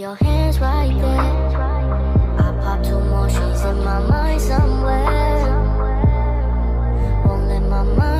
your hands right there. I pop two more she's in my mind somewhere. Won't let my mind.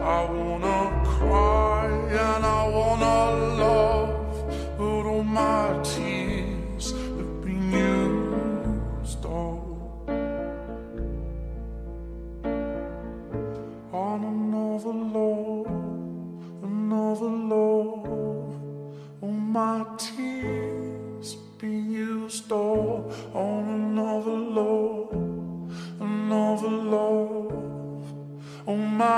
I wanna cry and I wanna love, but all my tears have been used all oh. on another love, another love, all my tears.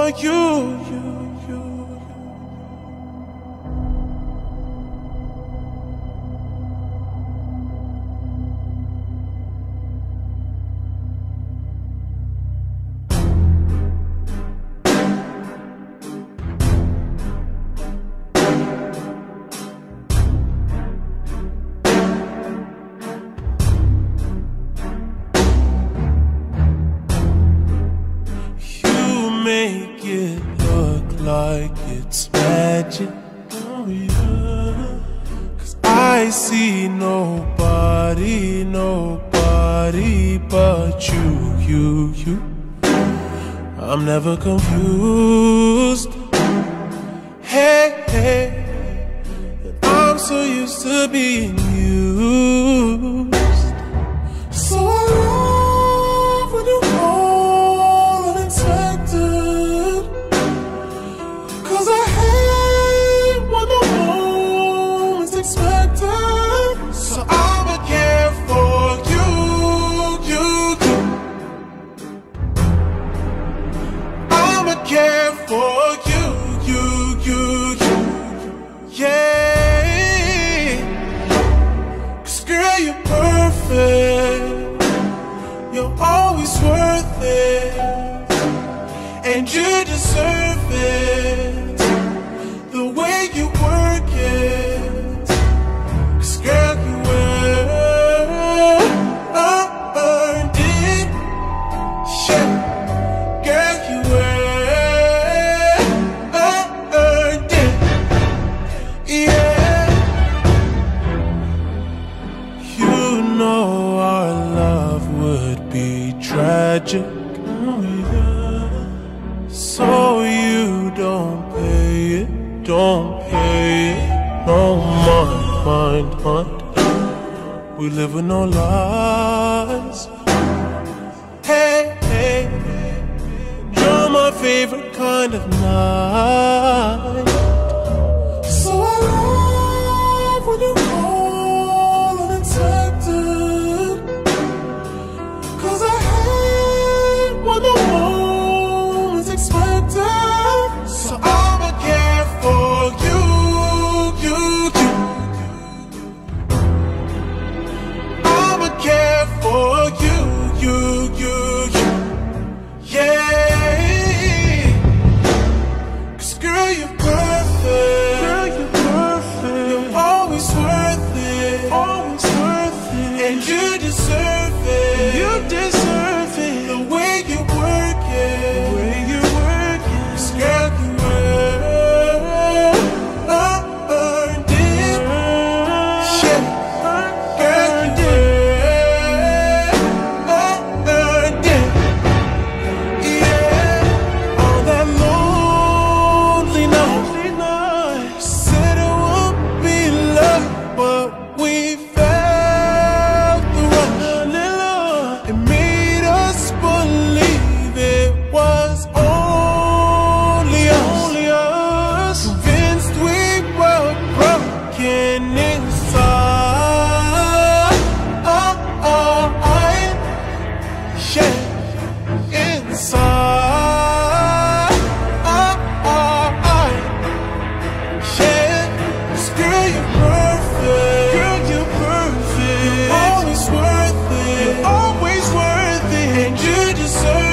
for you, you. Cause I see nobody, nobody but you, you, you. I'm never confused. Hey, hey. I'm so used to being you for you. So you don't pay it, don't pay it. No mind, mind, mind. We live with no lie so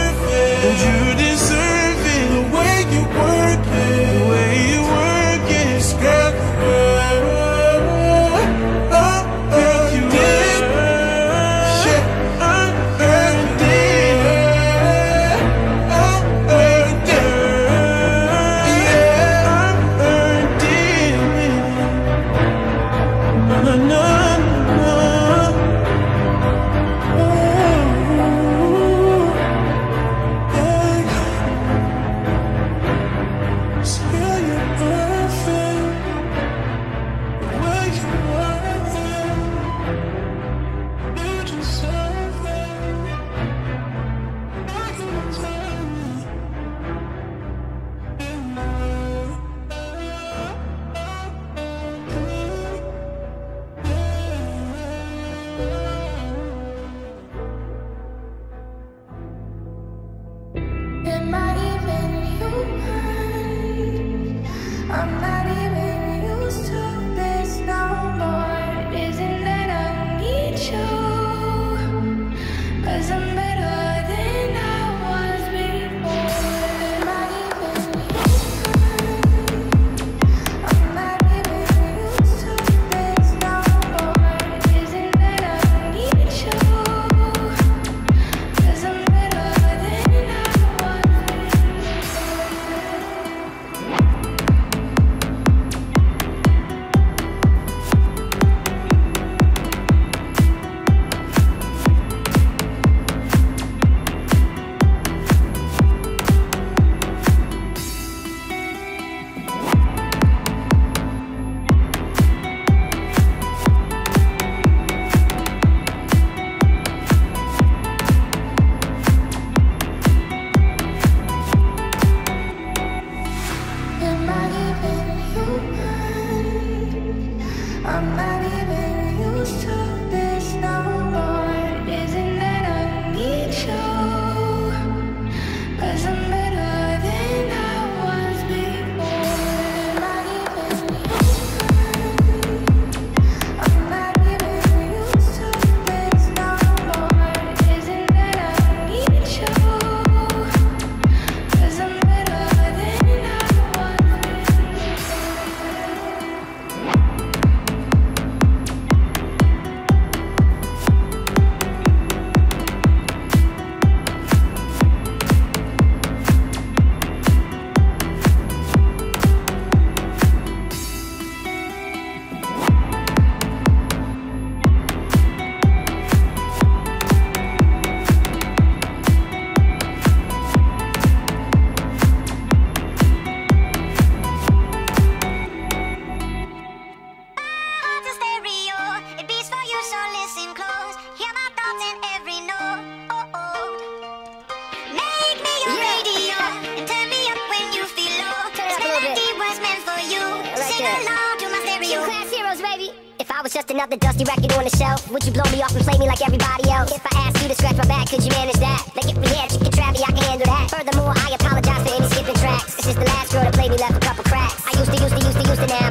was just another dusty record on the shelf. Would you blow me off and play me like everybody else? If I asked you to scratch my back, could you manage that? Like if we had chicken Travie, I can handle that. Furthermore, I apologize for any skipping tracks. It's just the last girl that played me left a couple cracks. I used to, used to, used to, used to, now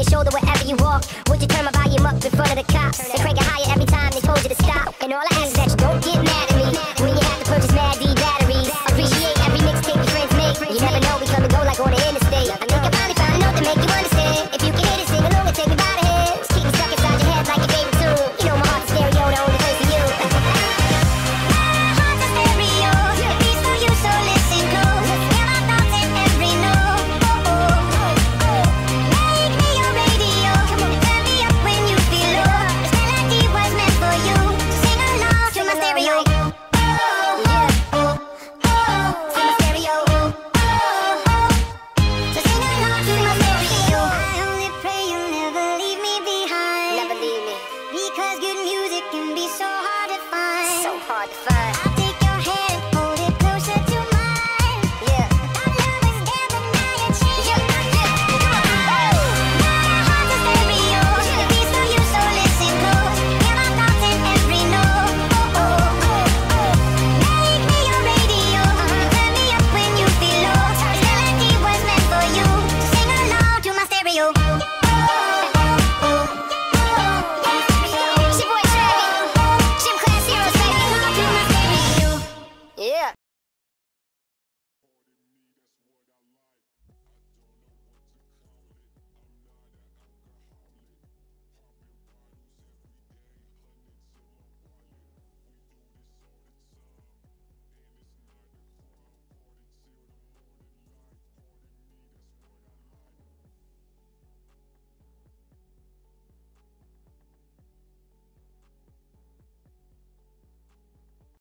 your shoulder wherever you walk? Would you turn my volume up in front of the cops and crank it higher every time